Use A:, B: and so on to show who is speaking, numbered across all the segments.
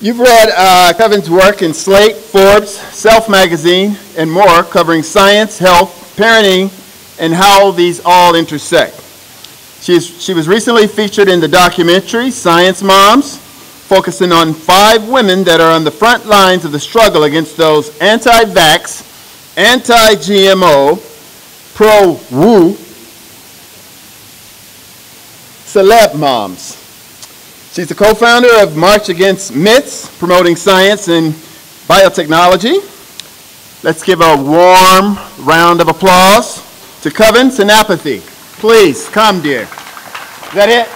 A: You've read uh, Kavin's work in Slate, Forbes, Self Magazine, and more, covering science, health, parenting, and how these all intersect. She's, she was recently featured in the documentary Science Moms, focusing on five women that are on the front lines of the struggle against those anti vax, anti GMO, pro woo celeb moms. She's the co founder of March Against Myths, promoting science and biotechnology. Let's give a warm round of applause to Kavin Senapathy. Please come, dear. Is that it?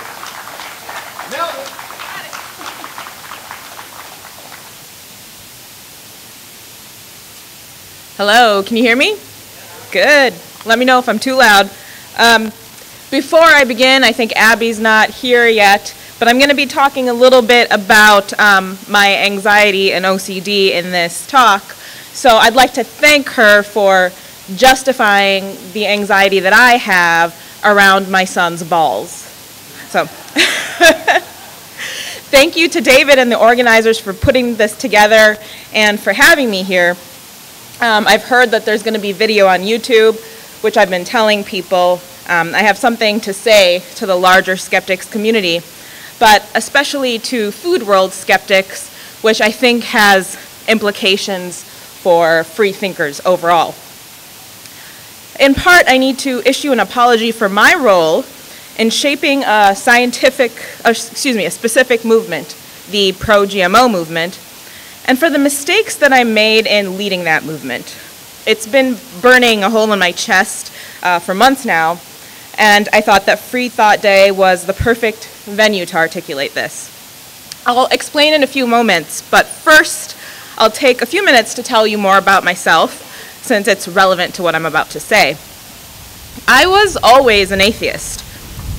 B: Hello, can you hear me? Good. Let me know if I'm too loud. Um, before I begin, I think Abby's not here yet, but I'm going to be talking a little bit about um, my anxiety and OCD in this talk. So I'd like to thank her for justifying the anxiety that I have around my son's balls. So thank you to David and the organizers for putting this together and for having me here. Um, I've heard that there's going to be video on YouTube, which I've been telling people. Um, I have something to say to the larger skeptics community, but especially to food world skeptics, which I think has implications for free thinkers overall. In part, I need to issue an apology for my role in shaping a scientific, uh, excuse me, a specific movement, the pro-GMO movement, and for the mistakes that I made in leading that movement. It's been burning a hole in my chest uh, for months now, and I thought that Free Thought Day was the perfect venue to articulate this. I'll explain in a few moments, but first, I'll take a few minutes to tell you more about myself, since it's relevant to what I'm about to say. I was always an atheist.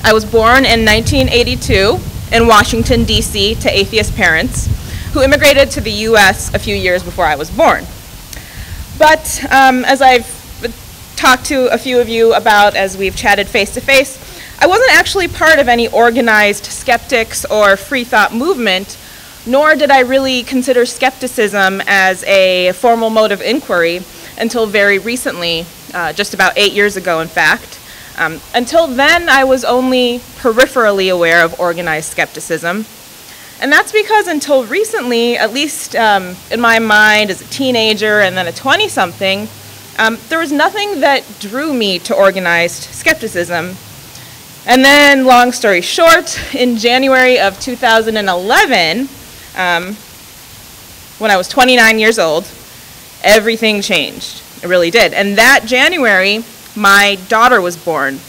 B: I was born in 1982 in Washington, D.C., to atheist parents who immigrated to the US a few years before I was born. But um, as I've talked to a few of you about as we've chatted face to face, I wasn't actually part of any organized skeptics or free thought movement, nor did I really consider skepticism as a formal mode of inquiry until very recently, uh, just about eight years ago, in fact. Um, until then, I was only peripherally aware of organized skepticism. And that's because until recently, at least um, in my mind as a teenager and then a 20 something, um, there was nothing that drew me to organized skepticism. And then, long story short, in January of 2011, um, when I was 29 years old, everything changed. It really did. And that January, my daughter was born.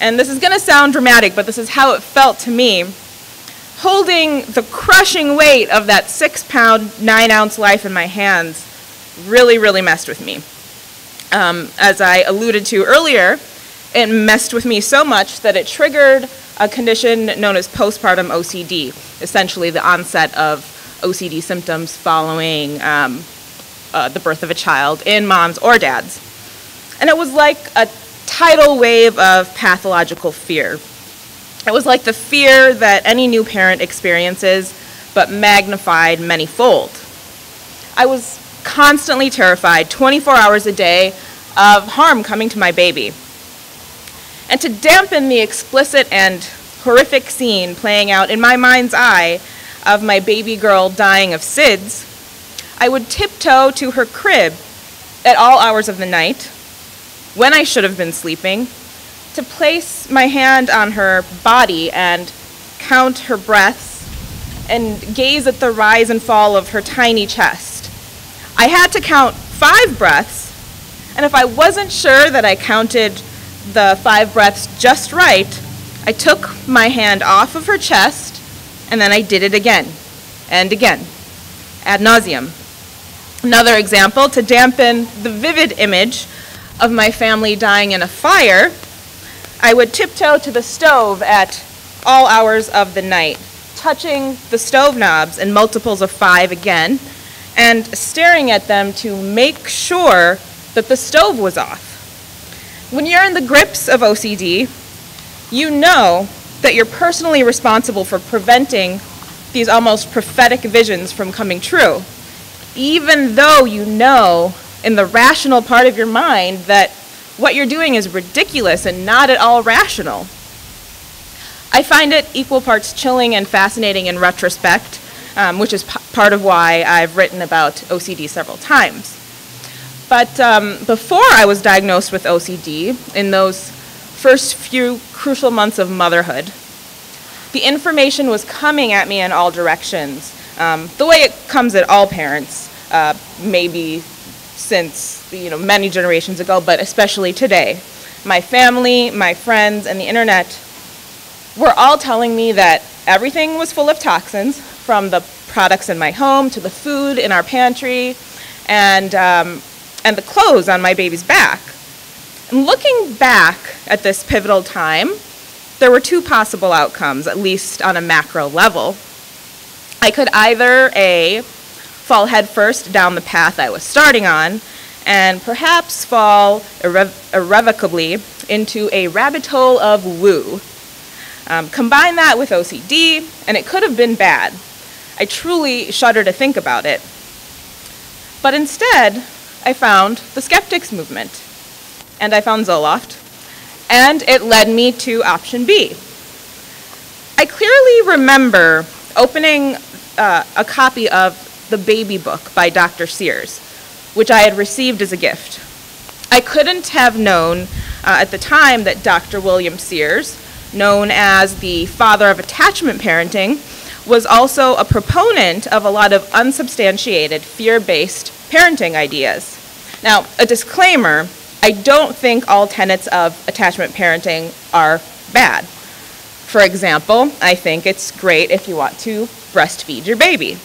B: And this is going to sound dramatic, but this is how it felt to me holding the crushing weight of that six pound, nine ounce life in my hands really, really messed with me. Um, as I alluded to earlier, it messed with me so much that it triggered a condition known as postpartum OCD, essentially the onset of OCD symptoms following um, uh, the birth of a child in moms or dads. And it was like a tidal wave of pathological fear. It was like the fear that any new parent experiences, but magnified many-fold. I was constantly terrified, 24 hours a day, of harm coming to my baby. And to dampen the explicit and horrific scene playing out in my mind's eye of my baby girl dying of SIDS, I would tiptoe to her crib at all hours of the night, when I should have been sleeping, to place my hand on her body and count her breaths and gaze at the rise and fall of her tiny chest. I had to count five breaths, and if I wasn't sure that I counted the five breaths just right, I took my hand off of her chest, and then I did it again and again, ad nauseum. Another example, to dampen the vivid image of my family dying in a fire, I would tiptoe to the stove at all hours of the night, touching the stove knobs in multiples of five again, and staring at them to make sure that the stove was off. When you're in the grips of OCD, you know that you're personally responsible for preventing these almost prophetic visions from coming true, even though you know in the rational part of your mind that what you're doing is ridiculous and not at all rational. I find it equal parts chilling and fascinating in retrospect, um, which is part of why I've written about OCD several times. But um, before I was diagnosed with OCD, in those first few crucial months of motherhood, the information was coming at me in all directions, um, the way it comes at all parents, uh, maybe since you know many generations ago, but especially today. My family, my friends, and the internet were all telling me that everything was full of toxins, from the products in my home to the food in our pantry, and um, and the clothes on my baby's back. And looking back at this pivotal time, there were two possible outcomes, at least on a macro level. I could either A, fall headfirst down the path I was starting on, and perhaps fall irre- irrevocably into a rabbit hole of woo. Um, combine that with OCD, and it could have been bad. I truly shudder to think about it. But instead, I found the skeptics movement, and I found Zoloft, and it led me to option B. I clearly remember opening uh, a copy of The Baby Book by Dr. Sears, which I had received as a gift. I couldn't have known uh, at the time that Dr. William Sears, known as the father of attachment parenting, was also a proponent of a lot of unsubstantiated, fear based parenting ideas. Now, a disclaimer I don't think all tenets of attachment parenting are bad. For example, I think it's great if you want to breastfeed your baby.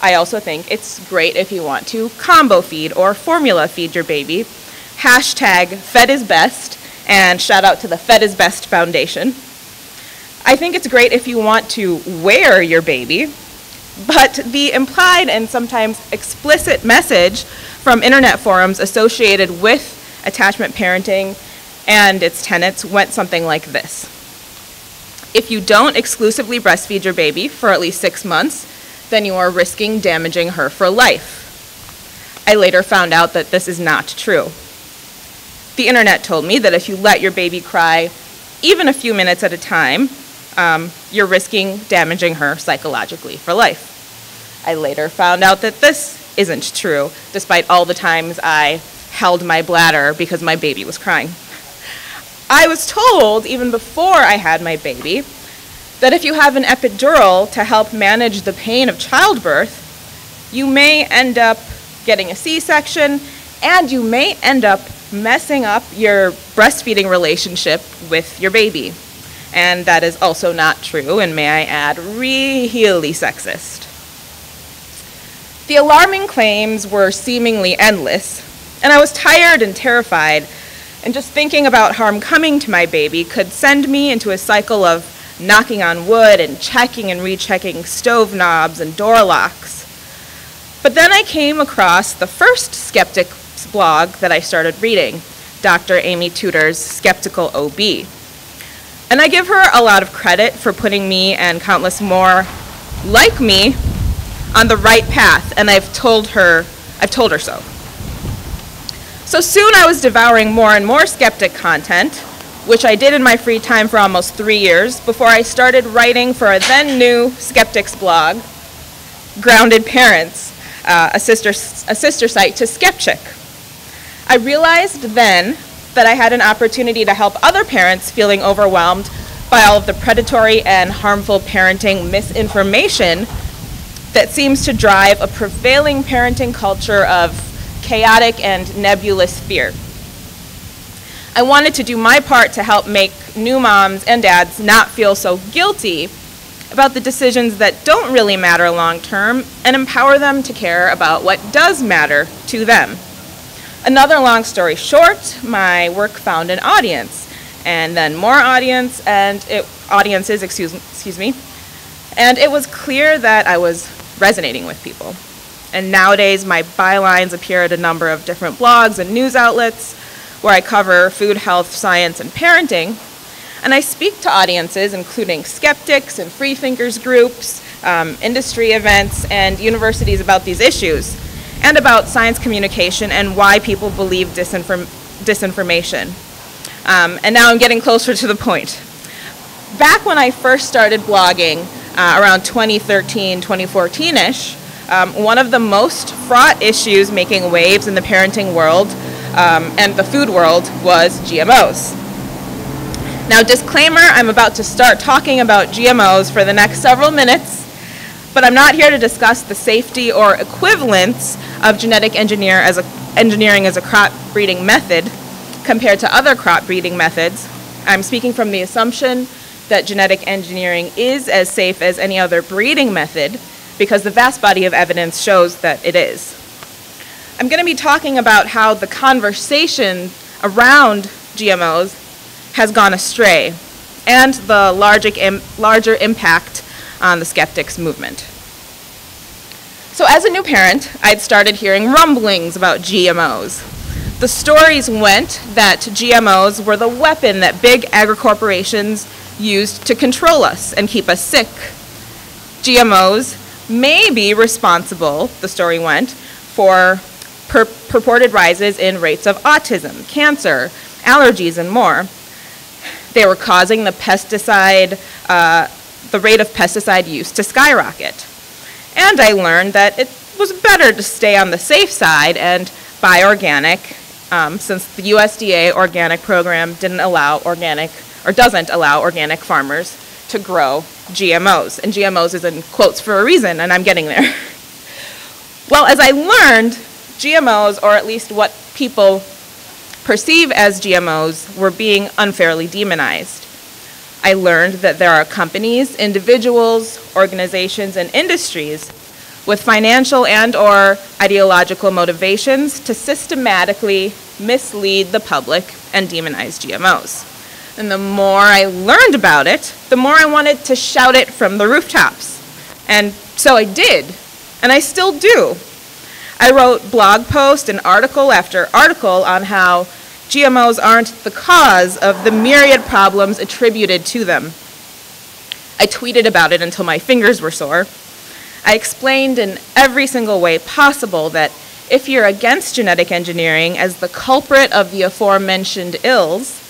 B: I also think it's great if you want to combo feed or formula feed your baby. Hashtag Fed is best, and shout out to the Fed is Best Foundation. I think it's great if you want to wear your baby, but the implied and sometimes explicit message from internet forums associated with attachment parenting and its tenets went something like this. If you don't exclusively breastfeed your baby for at least six months, then you are risking damaging her for life. I later found out that this is not true. The internet told me that if you let your baby cry even a few minutes at a time, um, you're risking damaging her psychologically for life. I later found out that this isn't true, despite all the times I held my bladder because my baby was crying. I was told, even before I had my baby, that if you have an epidural to help manage the pain of childbirth, you may end up getting a C section and you may end up messing up your breastfeeding relationship with your baby. And that is also not true, and may I add, really sexist. The alarming claims were seemingly endless, and I was tired and terrified, and just thinking about harm coming to my baby could send me into a cycle of knocking on wood and checking and rechecking stove knobs and door locks. But then I came across the first skeptic's blog that I started reading, Dr. Amy Tuteur's Skeptical OB. And I give her a lot of credit for putting me and countless more like me on the right path, and I've told her, I've told her so. So soon I was devouring more and more skeptic content, which I did in my free time for almost three years before I started writing for a then new skeptics blog, Grounded Parents, uh, a, sister, a sister site to Skepchick. I realized then that I had an opportunity to help other parents feeling overwhelmed by all of the predatory and harmful parenting misinformation that seems to drive a prevailing parenting culture of chaotic and nebulous fear. I wanted to do my part to help make new moms and dads not feel so guilty about the decisions that don't really matter long term and empower them to care about what does matter to them. Another long story short, my work found an audience, and then more audience and it, audiences, excuse, excuse me, and it was clear that I was resonating with people. And nowadays, my bylines appear at a number of different blogs and news outlets where I cover food, health, science, and parenting. And I speak to audiences, including skeptics and free thinkers groups, um, industry events, and universities about these issues, and about science communication and why people believe disinform- disinformation. Um, and now I'm getting closer to the point. Back when I first started blogging, uh, around 2013, 2014 ish, um, one of the most fraught issues making waves in the parenting world um, and the food world was GMOs. Now, disclaimer I'm about to start talking about GMOs for the next several minutes, but I'm not here to discuss the safety or equivalence of genetic engineer as a, engineering as a crop breeding method compared to other crop breeding methods. I'm speaking from the assumption that genetic engineering is as safe as any other breeding method because the vast body of evidence shows that it is. I'm going to be talking about how the conversation around GMOs has gone astray and the larger, larger impact on the skeptics movement. So, as a new parent, I'd started hearing rumblings about GMOs. The stories went that GMOs were the weapon that big agri-corporations used to control us and keep us sick. GMOs may be responsible, the story went, for pur- purported rises in rates of autism, cancer, allergies, and more. They were causing the pesticide, uh, the rate of pesticide use to skyrocket. And I learned that it was better to stay on the safe side and buy organic, um, since the USDA organic program didn't allow organic, or doesn't allow organic farmers to grow GMOs. And GMOs is in quotes for a reason, and I'm getting there. well, as I learned, GMOs, or at least what people perceive as GMOs, were being unfairly demonized. I learned that there are companies, individuals, organizations, and industries with financial and or ideological motivations to systematically mislead the public and demonize GMOs. And the more I learned about it, the more I wanted to shout it from the rooftops. And so I did, and I still do. I wrote blog post and article after article on how GMOs aren't the cause of the myriad problems attributed to them. I tweeted about it until my fingers were sore. I explained in every single way possible that if you're against genetic engineering as the culprit of the aforementioned ills,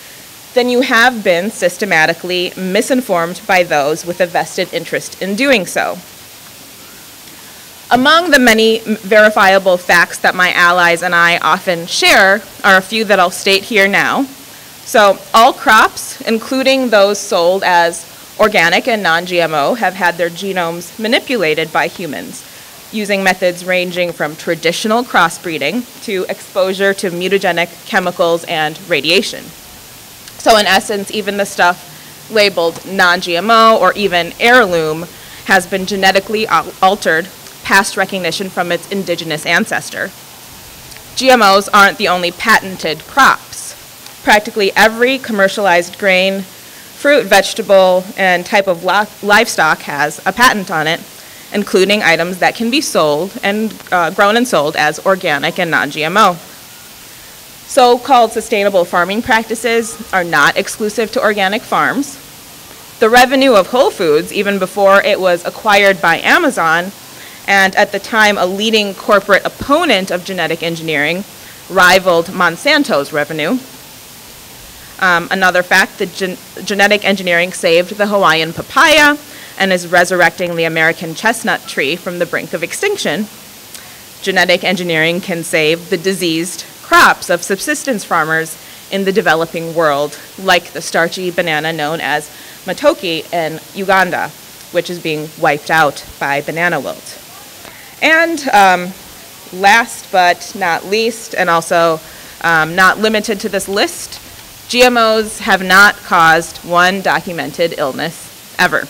B: then you have been systematically misinformed by those with a vested interest in doing so. Among the many verifiable facts that my allies and I often share are a few that I'll state here now. So, all crops, including those sold as organic and non GMO, have had their genomes manipulated by humans using methods ranging from traditional crossbreeding to exposure to mutagenic chemicals and radiation. So, in essence, even the stuff labeled non GMO or even heirloom has been genetically altered past recognition from its indigenous ancestor. GMOs aren't the only patented crops. Practically every commercialized grain, fruit, vegetable, and type of livestock has a patent on it, including items that can be sold and uh, grown and sold as organic and non GMO. So called sustainable farming practices are not exclusive to organic farms. The revenue of Whole Foods, even before it was acquired by Amazon, and at the time a leading corporate opponent of genetic engineering, rivaled Monsanto's revenue. Um, another fact that gen- genetic engineering saved the Hawaiian papaya and is resurrecting the American chestnut tree from the brink of extinction. Genetic engineering can save the diseased crops of subsistence farmers in the developing world, like the starchy banana known as matoke in Uganda, which is being wiped out by banana wilt. And um, last but not least, and also um, not limited to this list, GMOs have not caused one documented illness ever.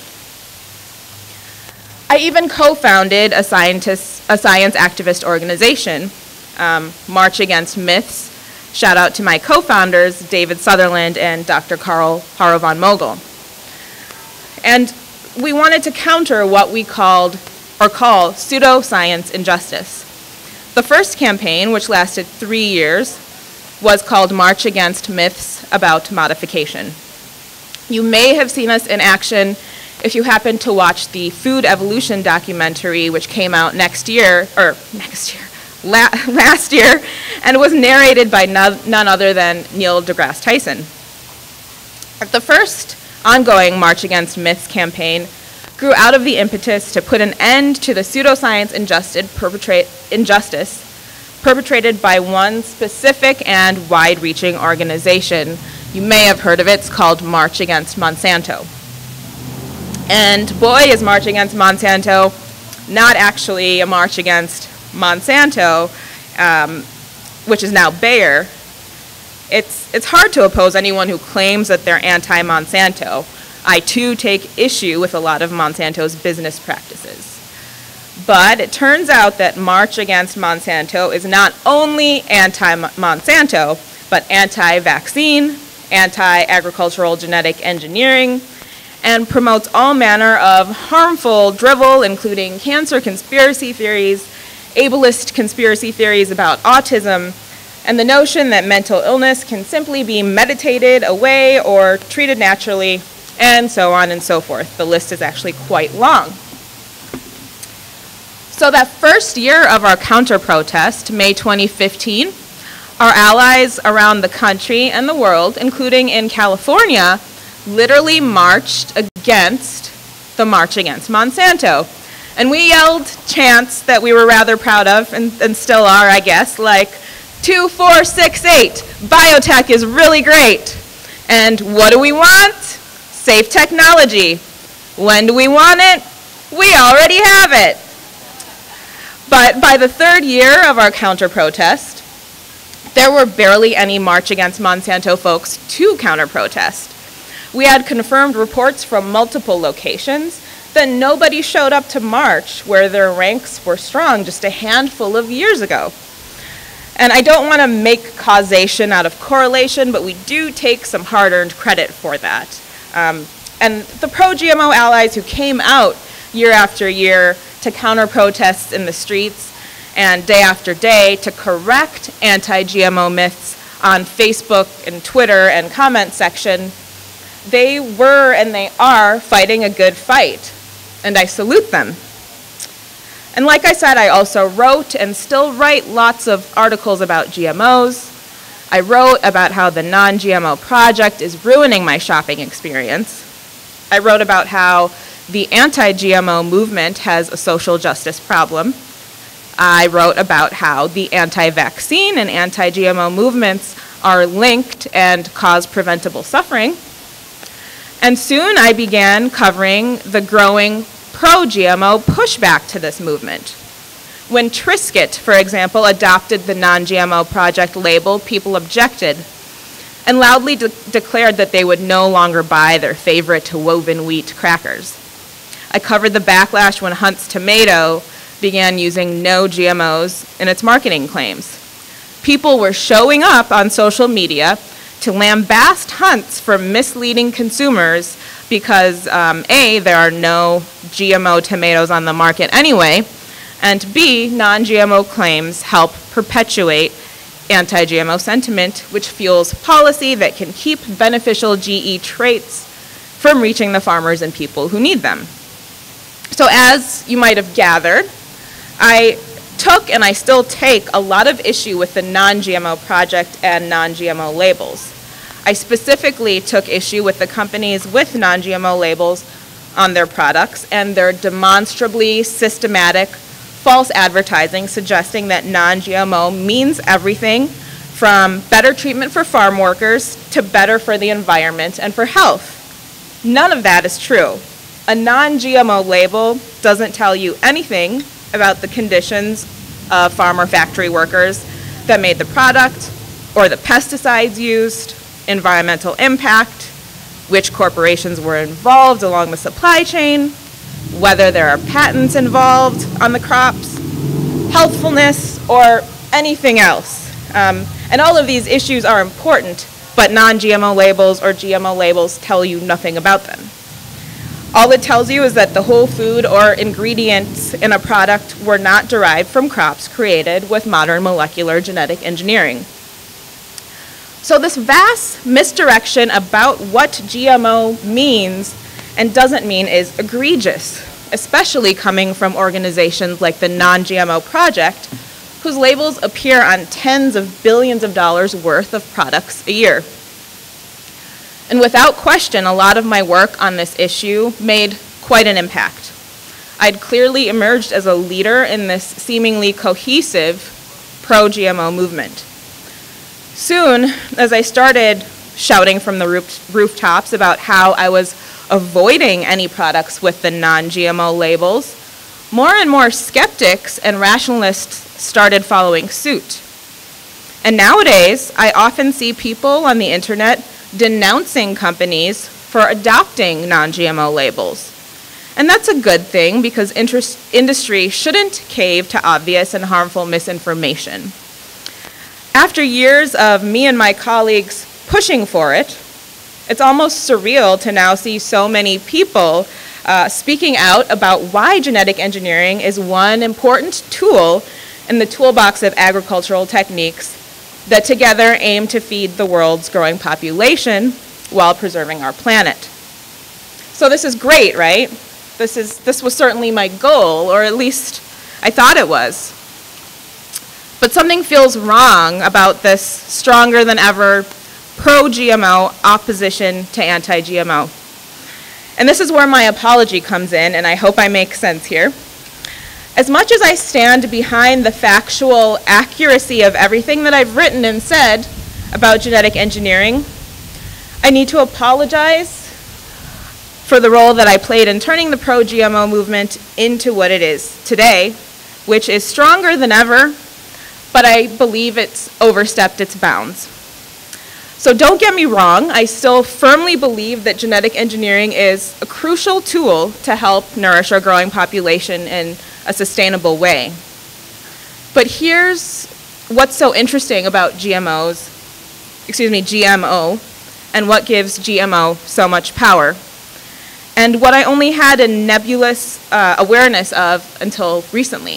B: I even co-founded a, scientist, a science activist organization um, March Against Myths. Shout out to my co founders, David Sutherland and Dr. Karl Haro von Mogel. And we wanted to counter what we called or call pseudoscience injustice. The first campaign, which lasted three years, was called March Against Myths About Modification. You may have seen us in action if you happen to watch the Food Evolution documentary, which came out next year, or next year, la- last year, and was narrated by no- none other than Neil deGrasse Tyson. The first ongoing March Against Myths campaign grew out of the impetus to put an end to the pseudoscience injustice perpetrated by one specific and wide-reaching organization. You may have heard of it. It's called March Against Monsanto. And boy, is March Against Monsanto not actually a march against Monsanto, um, which is now Bayer. It's, it's hard to oppose anyone who claims that they're anti-Monsanto. I too take issue with a lot of Monsanto's business practices. But it turns out that March Against Monsanto is not only anti-Monsanto, but anti-vaccine, anti-agricultural genetic engineering, and promotes all manner of harmful drivel, including cancer conspiracy theories, ableist conspiracy theories about autism, and the notion that mental illness can simply be meditated away or treated naturally, and so on and so forth. The list is actually quite long. So that first year of our counter-protest, May 2015, our allies around the country and the world, including in California, literally marched against the March Against Monsanto. And we yelled chants that we were rather proud of, and, and still are, I guess, like 2468, biotech is really great. And what do we want? Safe technology. When do we want it? We already have it. But by the third year of our counter protest, there were barely any March Against Monsanto folks to counter protest. We had confirmed reports from multiple locations that nobody showed up to march where their ranks were strong just a handful of years ago. And I don't want to make causation out of correlation, but we do take some hard earned credit for that. Um, and the pro GMO allies who came out year after year to counter protests in the streets and day after day to correct anti GMO myths on Facebook and Twitter and comment section they were and they are fighting a good fight, and I salute them. And like I said, I also wrote and still write lots of articles about GMOs. I wrote about how the non GMO project is ruining my shopping experience. I wrote about how the anti GMO movement has a social justice problem. I wrote about how the anti vaccine and anti GMO movements are linked and cause preventable suffering. And soon I began covering the growing pro-GMO pushback to this movement. When Triscuit, for example, adopted the non-GMO project label, people objected and loudly de declared that they would no longer buy their favorite woven wheat crackers. I covered the backlash when Hunt's Tomato began using no GMOs in its marketing claims. People were showing up on social media to lambast Hunt's for misleading consumers because um, A, there are no GMO tomatoes on the market anyway, and B, non-GMO claims help perpetuate anti-GMO sentiment, which fuels policy that can keep beneficial GE traits from reaching the farmers and people who need them. So as you might have gathered, I took and I still take a lot of issue with the non-GMO project and non-GMO labels. I specifically took issue with the companies with non-GMO labels on their products and their demonstrably systematic false advertising suggesting that non-GMO means everything from better treatment for farm workers to better for the environment and for health. None of that is true. A non-GMO label doesn't tell you anything about the conditions of farmer factory workers that made the product, or the pesticides used, environmental impact, which corporations were involved along the supply chain, whether there are patents involved on the crops, healthfulness, or anything else. Um, and all of these issues are important, but non-GMO labels or GMO labels tell you nothing about them. All it tells you is that the whole food or ingredients in a product were not derived from crops created with modern molecular genetic engineering. So this vast misdirection about what GMO means and doesn't mean is egregious, especially coming from organizations like the Non GMO Project, whose labels appear on tens of billions of dollars worth of products a year. And without question, a lot of my work on this issue made quite an impact. I'd clearly emerged as a leader in this seemingly cohesive pro GMO movement. Soon, as I started shouting from the rooftops about how I was avoiding any products with the non GMO labels, more and more skeptics and rationalists started following suit. And nowadays, I often see people on the internet denouncing companies for adopting non GMO labels. And that's a good thing because interest, industry shouldn't cave to obvious and harmful misinformation. After years of me and my colleagues pushing for it, it's almost surreal to now see so many people uh, speaking out about why genetic engineering is one important tool in the toolbox of agricultural techniques that together aim to feed the world's growing population while preserving our planet. So this is great, right? This, is, this was certainly my goal, or at least I thought it was. But something feels wrong about this stronger than ever pro GMO opposition to anti GMO. And this is where my apology comes in, and I hope I make sense here. As much as I stand behind the factual accuracy of everything that I've written and said about genetic engineering, I need to apologize for the role that I played in turning the pro GMO movement into what it is today, which is stronger than ever, but I believe it's overstepped its bounds. So don't get me wrong, I still firmly believe that genetic engineering is a crucial tool to help nourish our growing population in a sustainable way. But here's what's so interesting about GMOs, excuse me, GMO, and what gives GMO so much power and what I only had a nebulous uh, awareness of until recently.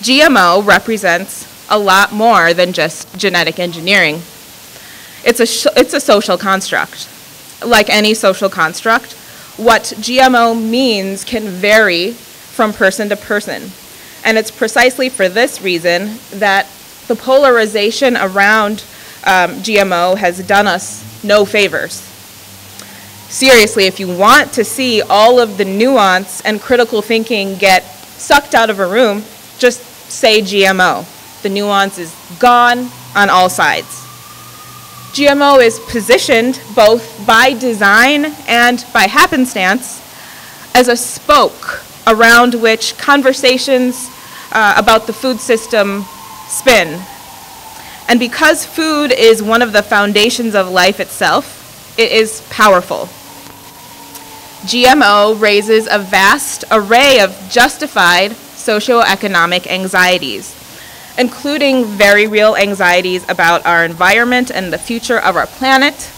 B: GMO represents a lot more than just genetic engineering. It's a, it's a social construct. Like any social construct, what GMO means can vary from person to person. And it's precisely for this reason that the polarization around um, GMO has done us no favors seriously, if you want to see all of the nuance and critical thinking get sucked out of a room, just say GMO. The nuance is gone on all sides. GMO is positioned both by design and by happenstance as a spoke around which conversations uh, about the food system spin. And because food is one of the foundations of life itself, it is powerful. GMO raises a vast array of justified socioeconomic anxieties, including very real anxieties about our environment and the future of our planet,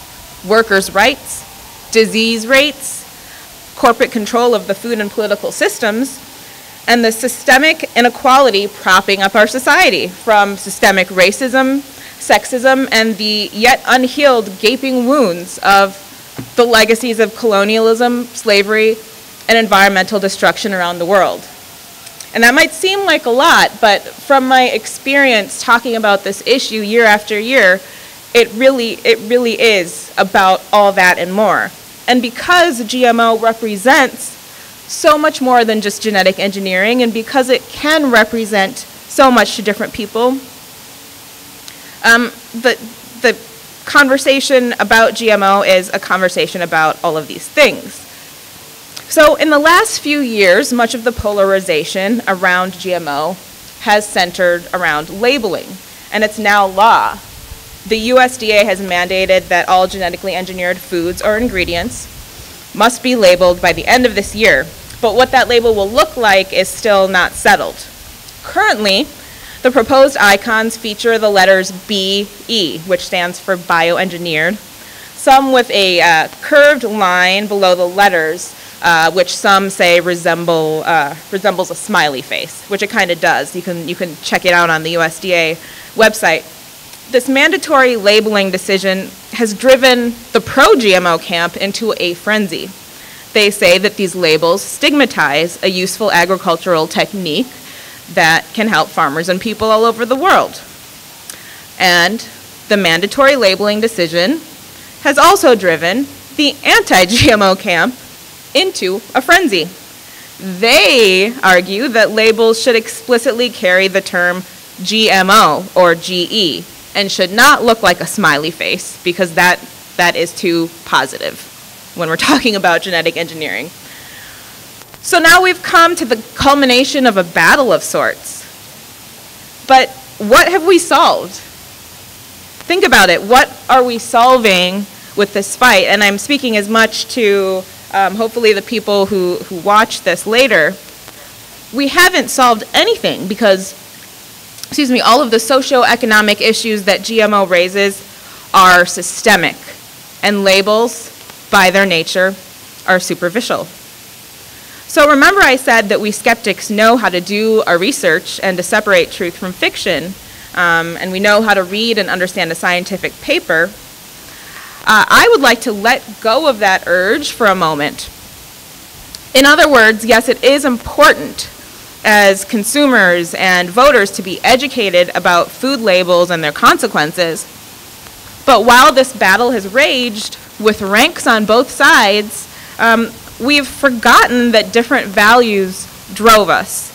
B: workers' rights, disease rates, corporate control of the food and political systems, and the systemic inequality propping up our society from systemic racism, sexism, and the yet unhealed gaping wounds of the legacies of colonialism, slavery, and environmental destruction around the world. And that might seem like a lot, but from my experience talking about this issue year after year, it really, it really is about all that and more. And because GMO represents so much more than just genetic engineering, and because it can represent so much to different people, um, the, the conversation about GMO is a conversation about all of these things. So, in the last few years, much of the polarization around GMO has centered around labeling, and it's now law. The USDA has mandated that all genetically engineered foods or ingredients must be labeled by the end of this year, but what that label will look like is still not settled. Currently, the proposed icons feature the letters BE, which stands for bioengineered, some with a uh, curved line below the letters, uh, which some say resemble, uh, resembles a smiley face, which it kind of does. You can, you can check it out on the USDA website. this mandatory labeling decision has driven the pro-GMO camp into a frenzy. They say that these labels stigmatize a useful agricultural technique that can help farmers and people all over the world. And the mandatory labeling decision has also driven the anti-GMO camp into a frenzy. They argue that labels should explicitly carry the term GMO or GE and should not look like a smiley face because that, that is too positive when we're talking about genetic engineering. So now we've come to the culmination of a battle of sorts. But what have we solved? Think about it. What are we solving with this fight? And I'm speaking as much to um, hopefully the people who, who watch this later. We haven't solved anything because excuse me, all of the socio-economic issues that GMO raises are systemic, and labels, by their nature, are superficial. So remember I said that we skeptics know how to do our research and to separate truth from fiction, um, and we know how to read and understand a scientific paper. Uh, I would like to let go of that urge for a moment. In other words, yes, it is important as consumers and voters to be educated about food labels and their consequences. But while this battle has raged with ranks on both sides, um, we've forgotten that different values drove us.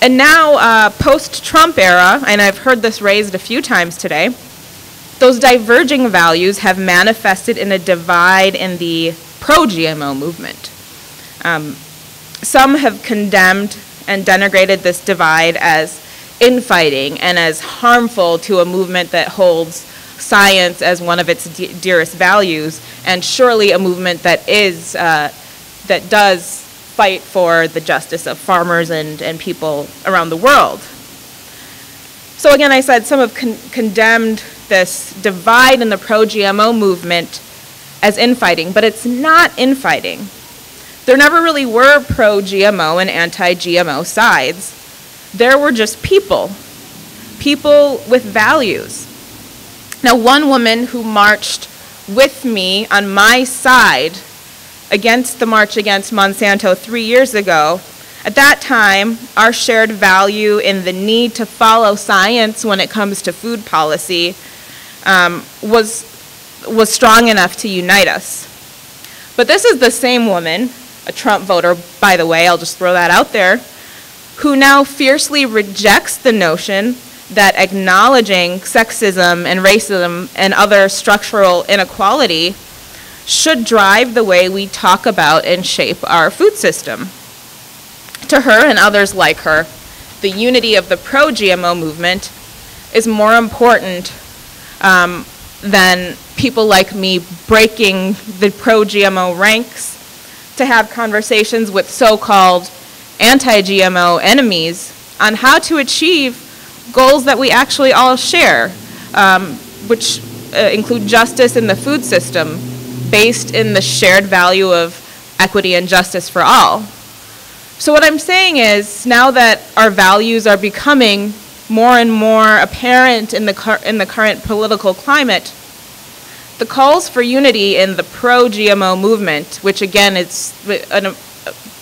B: And now, uh, post-Trump era, and I've heard this raised a few times today, those diverging values have manifested in a divide in the pro-GMO movement. Um, some have condemned and denigrated this divide as infighting and as harmful to a movement that holds science as one of its de dearest values, and surely a movement that is uh, that does fight for the justice of farmers and, and people around the world. So again, I said some have con condemned this divide in the pro-GMO movement as infighting, but it's not infighting. There never really were pro GMO and anti GMO sides. There were just people, people with values. Now, one woman who marched with me on my side against the march against Monsanto three years ago, at that time, our shared value in the need to follow science when it comes to food policy um, was, was strong enough to unite us. But this is the same woman a Trump voter, by the way, I'll just throw that out there, who now fiercely rejects the notion that acknowledging sexism and racism and other structural inequality should drive the way we talk about and shape our food system. To her and others like her, the unity of the pro-GMO movement is more important um, than people like me breaking the pro-GMO ranks to have conversations with so-called anti-GMO enemies on how to achieve goals that we actually all share, um, which uh, include justice in the food system based in the shared value of equity and justice for all. So what I'm saying is now that our values are becoming more and more apparent in the, in the current political climate, the calls for unity in the pro-GMO movement, which again is an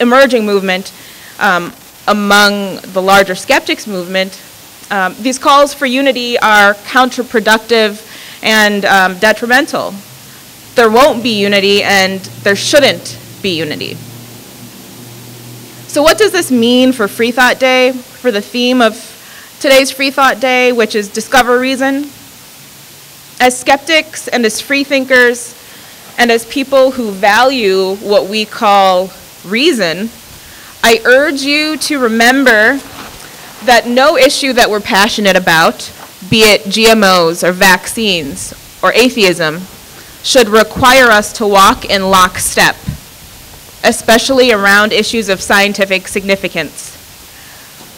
B: emerging movement um, among the larger skeptics movement, um, these calls for unity are counterproductive and um, detrimental. There won't be unity and there shouldn't be unity. So what does this mean for Free Thought Day, for the theme of today's Free Thought Day, which is Discover Reason? As skeptics and as free thinkers, and as people who value what we call reason, I urge you to remember that no issue that we're passionate about, be it GMOs or vaccines or atheism, should require us to walk in lockstep, especially around issues of scientific significance.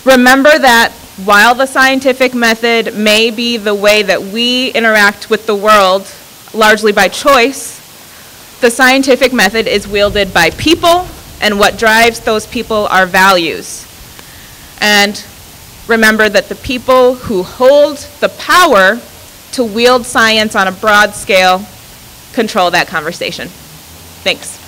B: Remember that while the scientific method may be the way that we interact with the world largely by choice, the scientific method is wielded by people, and what drives those people are values. And remember that the people who hold the power to wield science on a broad scale control that conversation. Thanks.